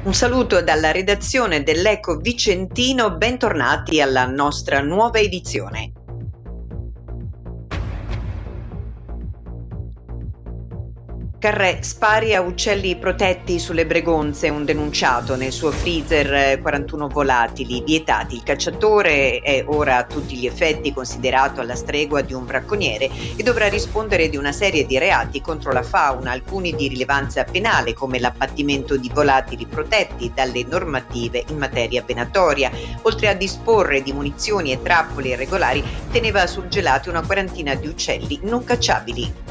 Un saluto dalla redazione dell'Eco Vicentino, bentornati alla nostra nuova edizione. Carré spari a uccelli protetti sulle bregonze, un denunciato nel suo freezer 41 eh, volatili vietati. Il cacciatore è ora a tutti gli effetti considerato alla stregua di un bracconiere e dovrà rispondere di una serie di reati contro la fauna, alcuni di rilevanza penale come l'abbattimento di volatili protetti dalle normative in materia venatoria. Oltre a disporre di munizioni e trappole irregolari, teneva sul gelato una quarantina di uccelli non cacciabili.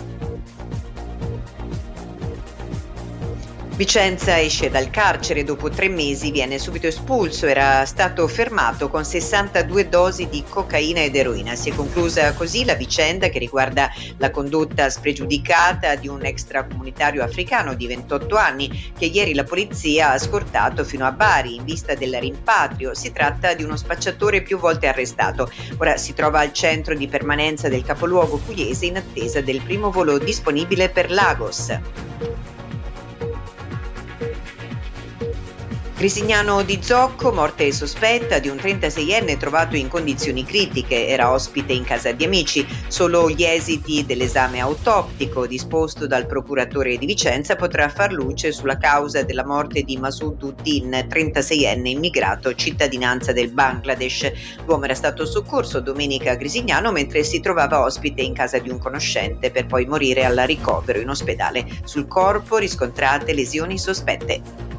Vicenza esce dal carcere dopo tre mesi, viene subito espulso, era stato fermato con 62 dosi di cocaina ed eroina. Si è conclusa così la vicenda che riguarda la condotta spregiudicata di un extracomunitario africano di 28 anni che ieri la polizia ha scortato fino a Bari in vista del rimpatrio. Si tratta di uno spacciatore più volte arrestato. Ora si trova al centro di permanenza del capoluogo pugliese in attesa del primo volo disponibile per Lagos. Grisignano di Zocco, morte sospetta di un 36enne trovato in condizioni critiche, era ospite in casa di amici. Solo gli esiti dell'esame autoptico disposto dal procuratore di Vicenza potrà far luce sulla causa della morte di Masoud Uddin, 36enne immigrato cittadinanza del Bangladesh. L'uomo era stato soccorso domenica a Grisignano mentre si trovava ospite in casa di un conoscente per poi morire al ricovero in ospedale. Sul corpo riscontrate lesioni sospette.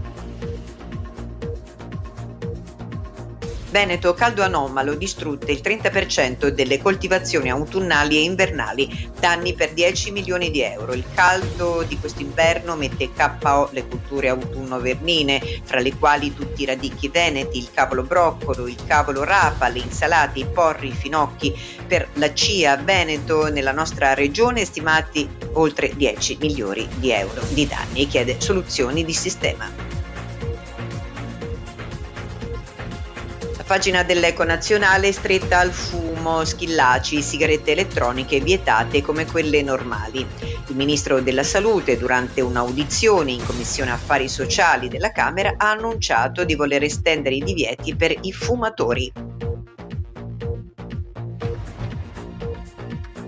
Veneto caldo anomalo distrutte il 30% delle coltivazioni autunnali e invernali, danni per 10 milioni di euro. Il caldo di quest'inverno mette KO le culture autunno-vernine, fra le quali tutti i radicchi veneti, il cavolo broccolo, il cavolo rapa, le insalate, i porri, i finocchi. Per la CIA Veneto nella nostra regione stimati oltre 10 milioni di euro di danni e chiede soluzioni di sistema. Pagina dell'Eco Nazionale stretta al fumo, schillaci, sigarette elettroniche vietate come quelle normali. Il Ministro della Salute, durante un'audizione in Commissione Affari Sociali della Camera, ha annunciato di voler estendere i divieti per i fumatori.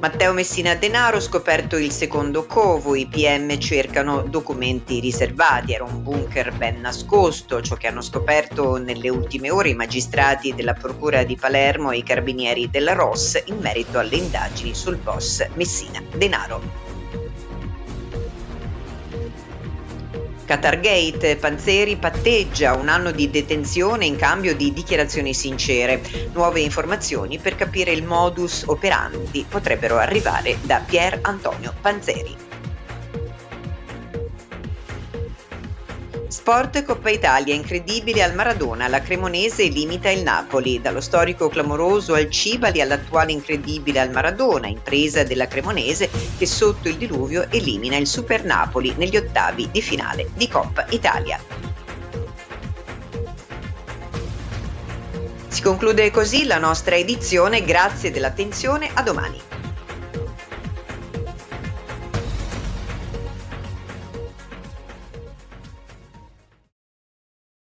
Matteo Messina Denaro scoperto il secondo covo, i PM cercano documenti riservati, era un bunker ben nascosto, ciò che hanno scoperto nelle ultime ore i magistrati della Procura di Palermo e i carabinieri della ROS in merito alle indagini sul boss Messina Denaro. Qatargate, Panzeri patteggia un anno di detenzione in cambio di dichiarazioni sincere. Nuove informazioni per capire il modus operandi potrebbero arrivare da Pier Antonio Panzeri. Sport Coppa Italia, incredibile al Maradona, la Cremonese limita il Napoli, dallo storico clamoroso al Cibali all'attuale incredibile al Maradona, impresa della Cremonese che sotto il diluvio elimina il Super Napoli negli ottavi di finale di Coppa Italia. Si conclude così la nostra edizione, grazie dell'attenzione, a domani.